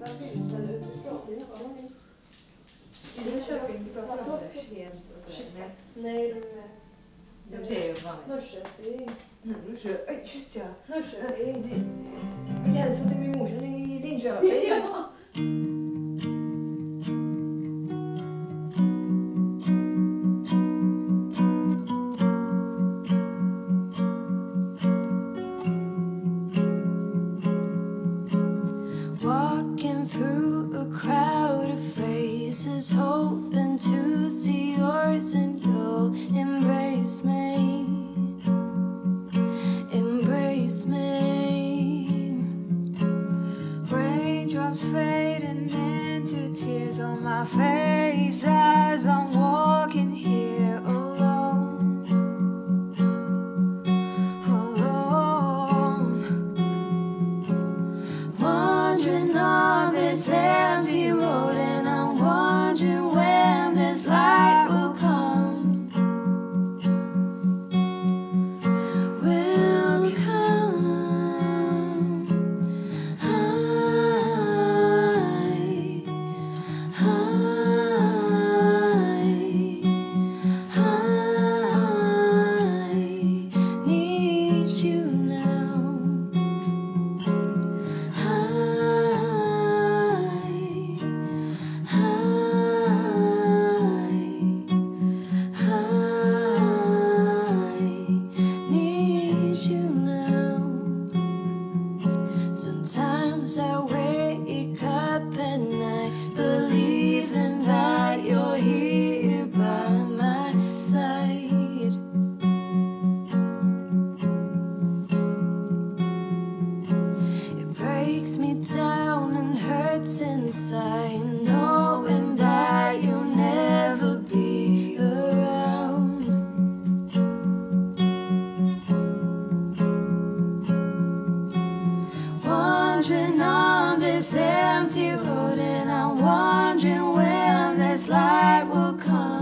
utan visel utifrån. I Linköping pratar de universitet och sådär? Nej, de är Norrköping. Norrköping, just ja. Norrköping. Gränsen till min morsan i Linköping. To see yours, and you'll embrace me. Embrace me. Raindrops fading into tears on my face hurts inside, knowing that you'll never be around. Wandering on this empty road, and I'm wondering when this light will come.